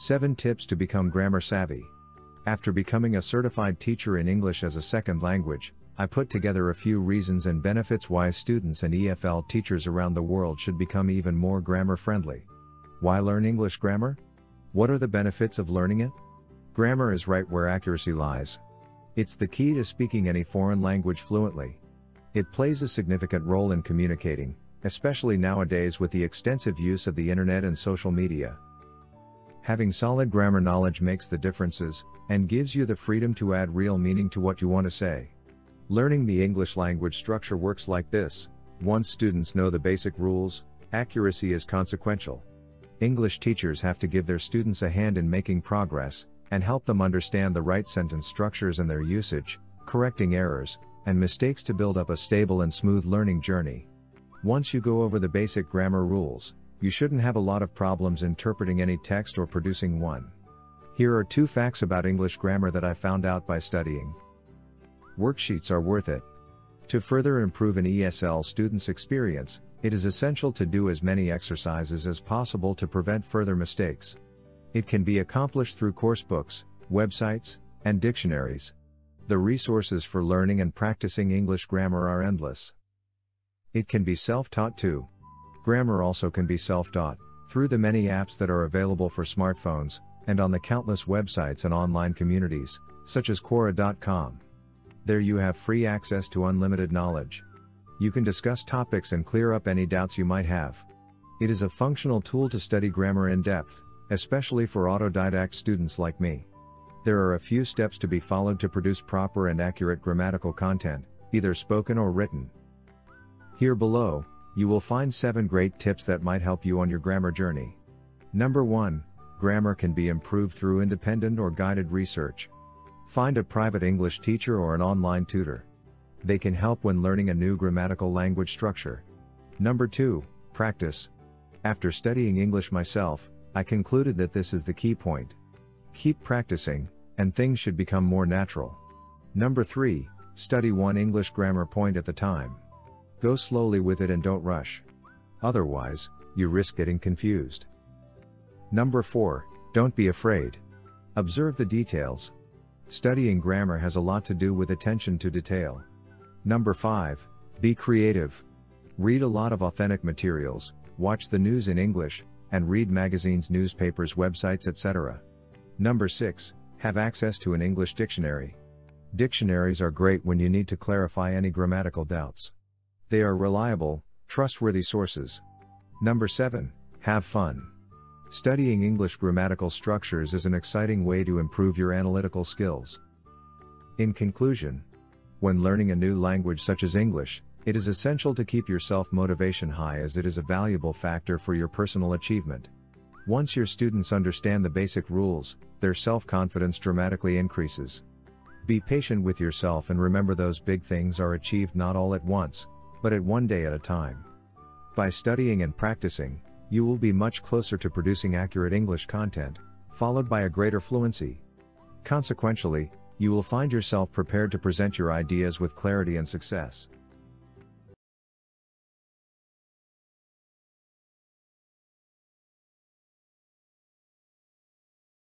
7 Tips to Become Grammar Savvy. After becoming a certified teacher in English as a second language, I put together a few reasons and benefits why students and EFL teachers around the world should become even more grammar friendly. Why learn English grammar? What are the benefits of learning it? Grammar is right where accuracy lies. It's the key to speaking any foreign language fluently. It plays a significant role in communicating, especially nowadays with the extensive use of the internet and social media. Having solid grammar knowledge makes the differences, and gives you the freedom to add real meaning to what you want to say. Learning the English language structure works like this once students know the basic rules, accuracy is consequential. English teachers have to give their students a hand in making progress, and help them understand the right sentence structures and their usage, correcting errors, and mistakes to build up a stable and smooth learning journey. Once you go over the basic grammar rules, you shouldn't have a lot of problems interpreting any text or producing one. Here are two facts about English grammar that I found out by studying. Worksheets are worth it. To further improve an ESL student's experience, it is essential to do as many exercises as possible to prevent further mistakes. It can be accomplished through coursebooks, websites, and dictionaries. The resources for learning and practicing English grammar are endless. It can be self taught too. Grammar also can be self taught, through the many apps that are available for smartphones, and on the countless websites and online communities, such as Quora.com. There you have free access to unlimited knowledge. You can discuss topics and clear up any doubts you might have. It is a functional tool to study grammar in depth, especially for autodidact students like me. There are a few steps to be followed to produce proper and accurate grammatical content, either spoken or written. Here below, you will find 7 great tips that might help you on your grammar journey. Number 1 Grammar can be improved through independent or guided research. Find a private English teacher or an online tutor. They can help when learning a new grammatical language structure. Number 2 Practice. After studying English myself, I concluded that this is the key point. Keep practicing, and things should become more natural. Number 3 Study one English grammar point at the time. Go slowly with it and don't rush. Otherwise, you risk getting confused. Number 4, don't be afraid. Observe the details. Studying grammar has a lot to do with attention to detail. Number 5, be creative. Read a lot of authentic materials, watch the news in English, and read magazines, newspapers, websites, etc. Number 6, have access to an English dictionary. Dictionaries are great when you need to clarify any grammatical doubts. They are reliable, trustworthy sources. Number 7. Have fun. Studying English grammatical structures is an exciting way to improve your analytical skills. In conclusion, when learning a new language such as English, it is essential to keep your self motivation high as it is a valuable factor for your personal achievement. Once your students understand the basic rules, their self confidence dramatically increases. Be patient with yourself and remember those big things are achieved not all at once, but at one day at a time. By studying and practicing, you will be much closer to producing accurate English content, followed by a greater fluency. Consequentially, you will find yourself prepared to present your ideas with clarity and success.